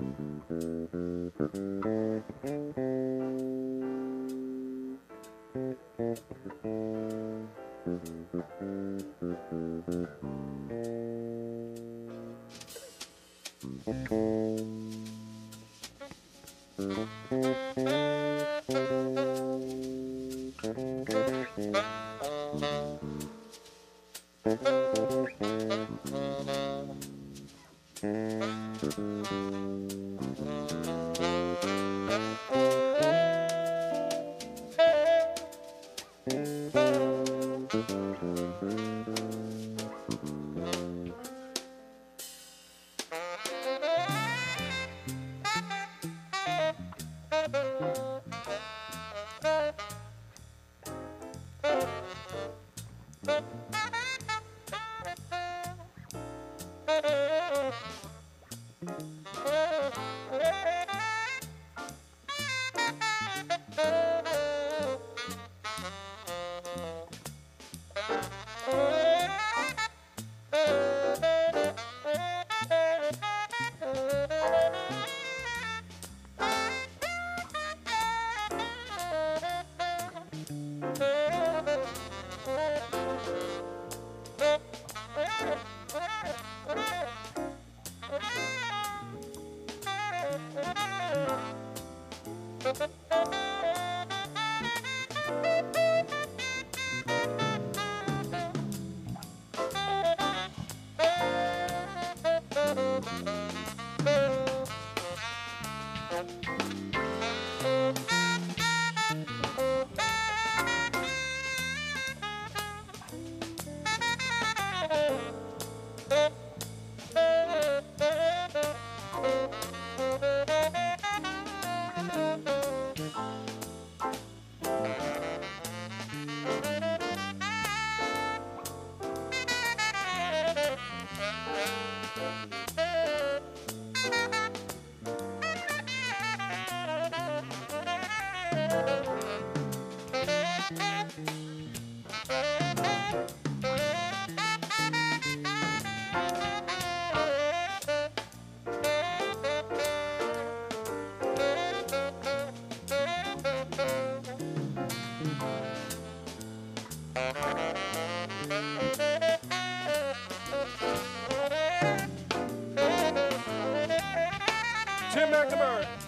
Mm-hmm. Tim McNamara.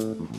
Mm-hmm.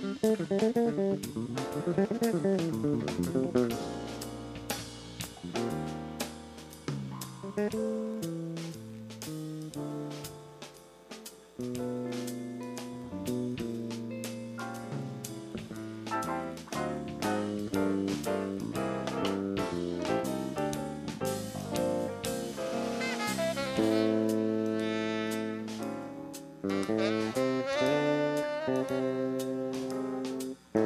Thank you.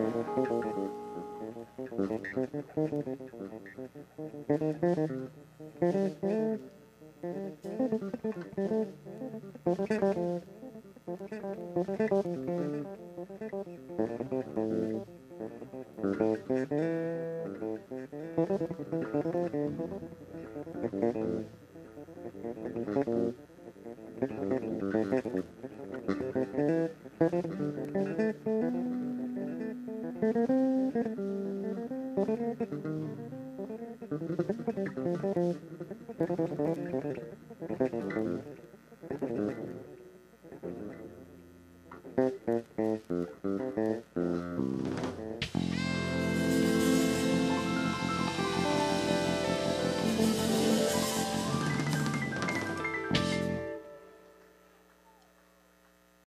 Mm-hmm.